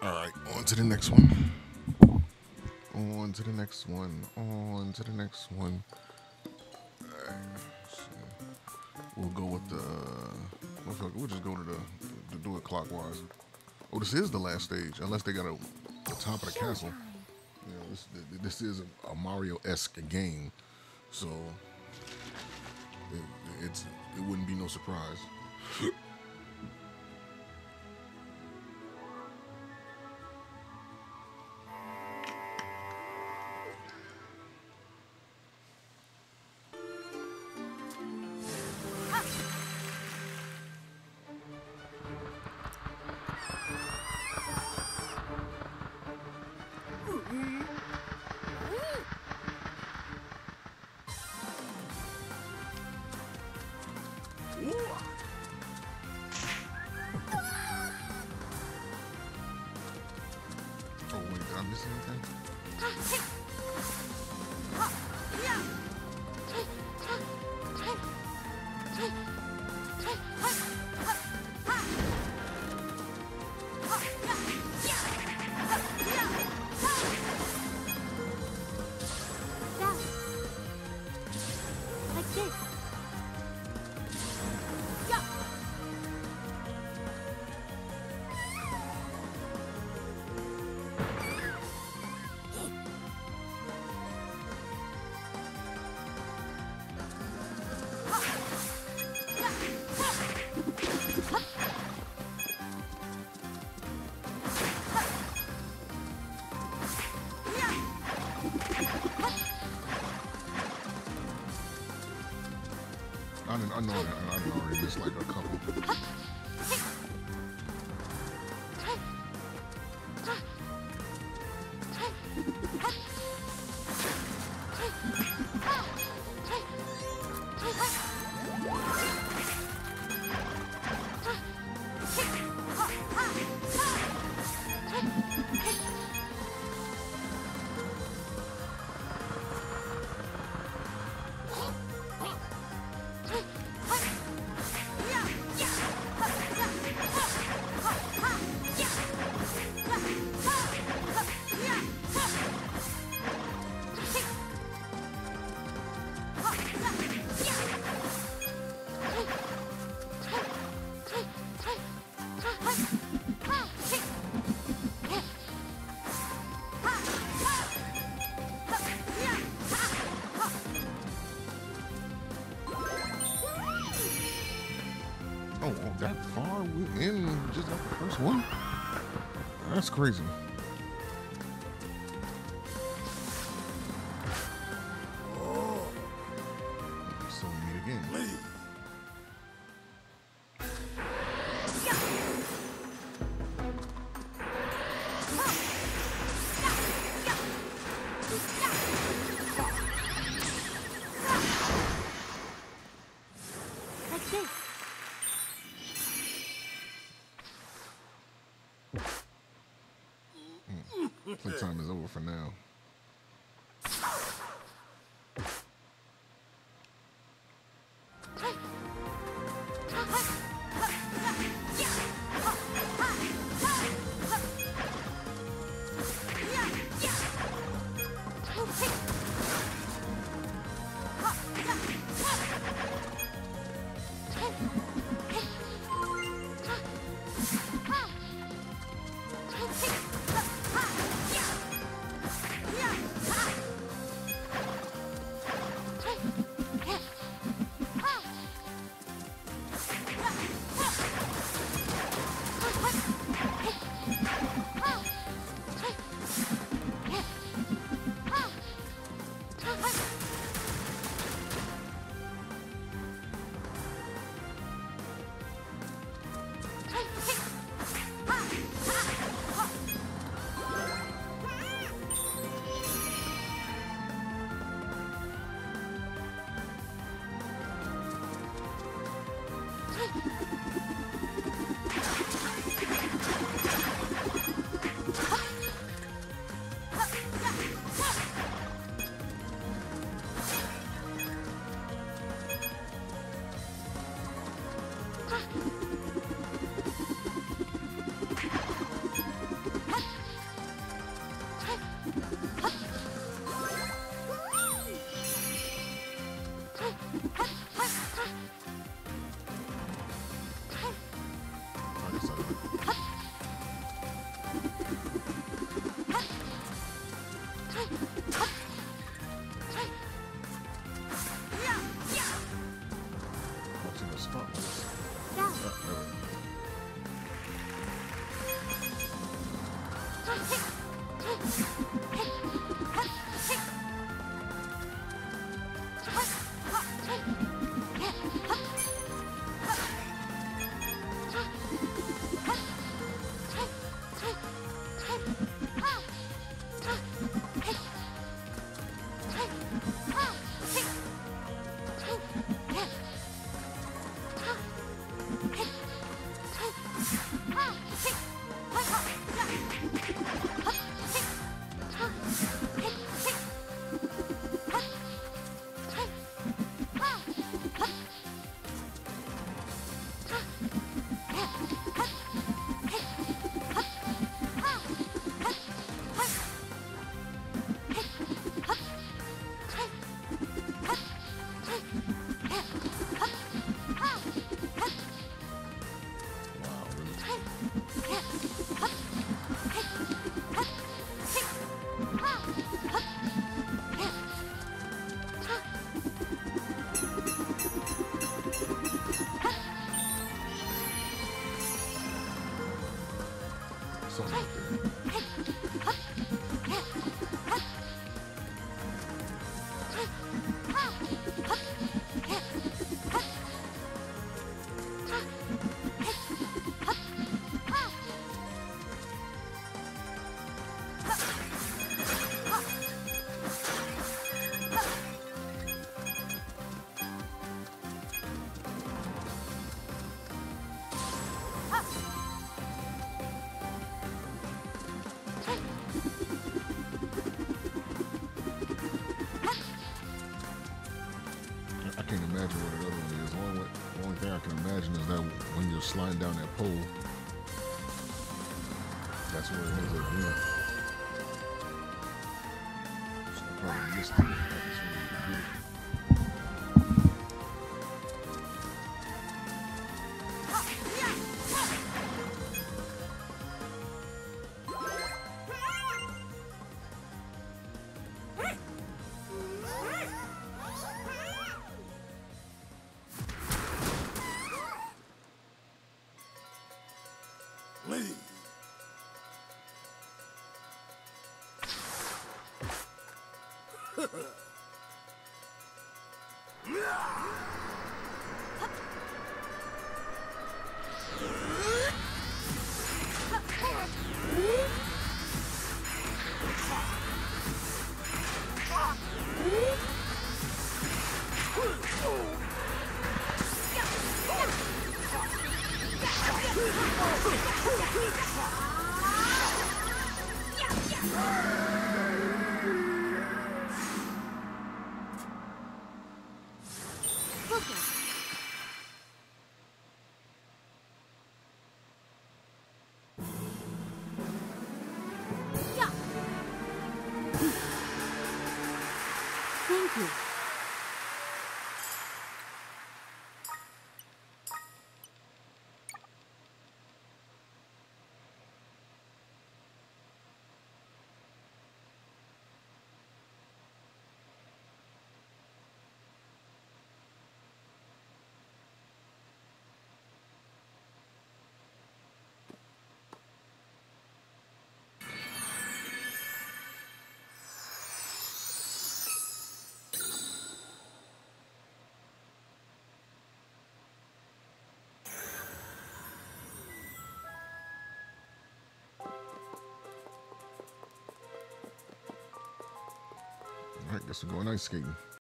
All right, on to the next one. On to the next one. On to the next one. We'll go with the. We'll just go to the to do it clockwise. Oh, this is the last stage, unless they got a the top of the castle. You know, this this is a, a Mario-esque game, so it, it's it wouldn't be no surprise. Oh wait, did I miss anything? Ah, I didn't. I know. I, I didn't a couple. Oh, oh, that far within just like the first one? That's crazy. Playtime is over for now. the spot was. Yeah. Oh, sliding down that pole, that's where it ends up being. So I probably missed it. Focus. Guess we're going ice skating.